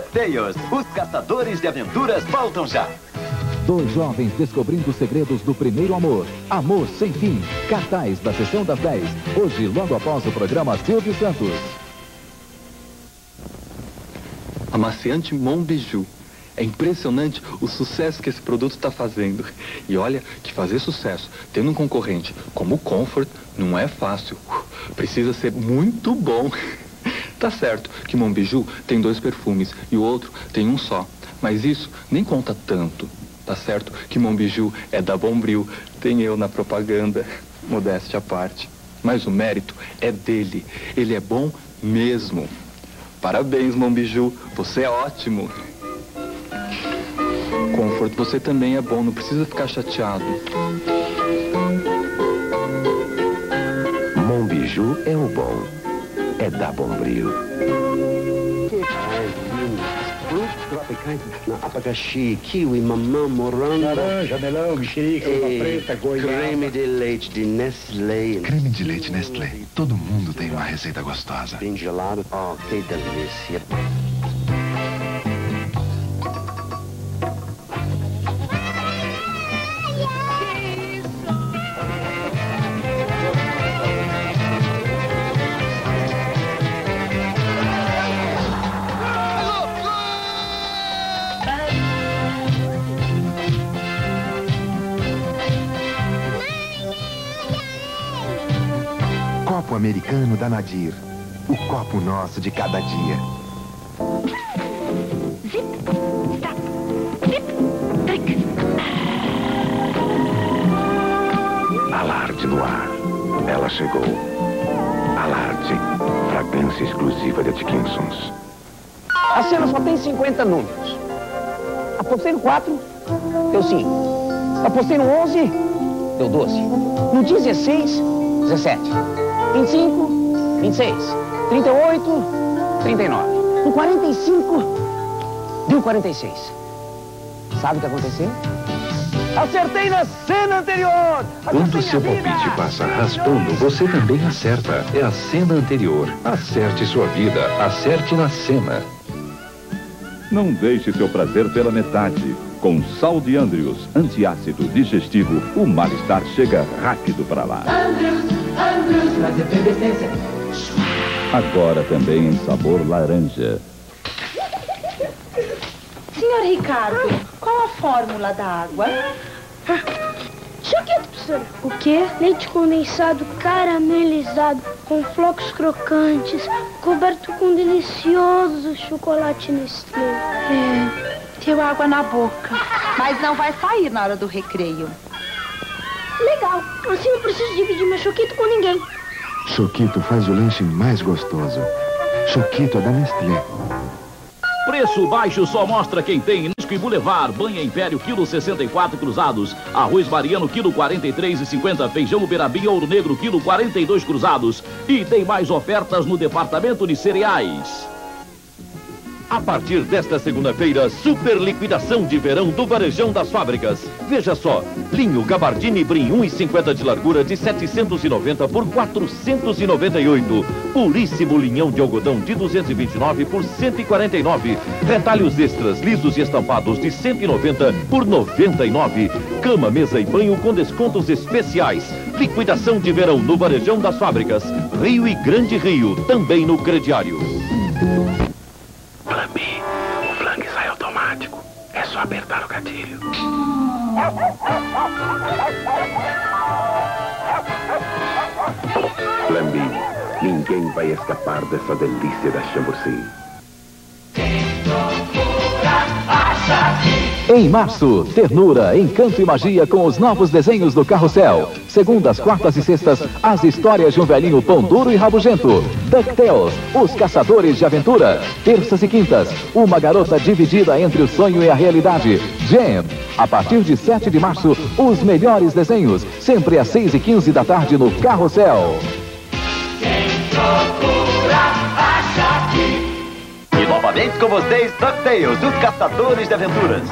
DuckTales, os caçadores de aventuras voltam já. Dois jovens descobrindo os segredos do primeiro amor. Amor sem fim. Cartaz da sessão das 10. Hoje, logo após o programa Silvio Santos. Amaciante Monbiju. É impressionante o sucesso que esse produto está fazendo. E olha que fazer sucesso tendo um concorrente como o Comfort não é fácil. Precisa ser muito bom. Tá certo que Monbiju tem dois perfumes e o outro tem um só. Mas isso nem conta tanto. Tá certo que Monbiju é da Bombril. Tem eu na propaganda. Modéstia à parte. Mas o mérito é dele. Ele é bom mesmo. Parabéns, Monbiju. Você é ótimo. Comfort, você também é bom. Não precisa ficar chateado. Monbiju é o bom. É da Bombril. Frutos tropicais, na abacaxi, kiwi, mamão, morango. Laranja, melão, mexerica, preta, goiaba. creme de leite de Nestlé. Creme de leite Nestlé. Todo mundo tem uma receita gostosa. Bem gelado. Oh, que delícia. Copo americano da Nadir. O copo nosso de cada dia. Alarde no ar. Ela chegou. Alarde. Fragrância exclusiva de Atkinsons. A cena só tem 50 números. Apostei no 4, deu 5. Apostei no 11, deu 12. No 16, 17. 25, 26. 38, 39. No 45, deu 46. Sabe o que aconteceu? Acertei na cena anterior! Quando Acertei seu a vida! palpite passa raspando, você também acerta. É a cena anterior. Acerte sua vida. Acerte na cena. Não deixe seu prazer pela metade. Com sal de Andrius, antiácido digestivo, o mal-estar chega rápido para lá. Agora também em sabor laranja. Senhor Ricardo, qual a fórmula da água? Professora. O quê? Leite condensado caramelizado com flocos crocantes, coberto com delicioso chocolate Nestlé. É, deu água na boca. Mas não vai sair na hora do recreio. Legal. Assim não preciso dividir meu choquito com ninguém. Choquito faz o lanche mais gostoso. Choquito é da Nestlé. Preço baixo só mostra quem tem Nisco e Boulevard. Banha Império, quilo 64 cruzados. Arroz Mariano, quilo 43,50. Feijão Uberabim Ouro Negro, quilo 42 cruzados. E tem mais ofertas no departamento de cereais. A partir desta segunda-feira, super liquidação de verão do Varejão das Fábricas. Veja só, linho Gabardini Brim 1,50 de largura de 790 por 498. Puríssimo linhão de algodão de 229 por 149. Retalhos extras lisos e estampados de 190 por 99. Cama, mesa e banho com descontos especiais. Liquidação de verão no Varejão das Fábricas. Rio e Grande Rio, também no crediário. Apertar o gatilho. Plan B. Ninguém vai escapar dessa delícia da Chamburci. Em março, ternura, encanto e magia com os novos desenhos do Carrossel. Segundas, quartas e sextas, as histórias de um velhinho pão duro e rabugento. DuckTales, os caçadores de aventura. Terças e quintas, uma garota dividida entre o sonho e a realidade. Jam. A partir de 7 de março, os melhores desenhos. Sempre às 6 e 15 da tarde no Carrossel. E novamente com vocês, DuckTales, os caçadores de aventuras.